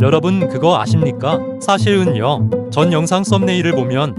여러분 그거 아십니까? 사실은요. 전 영상 썸네일을 보면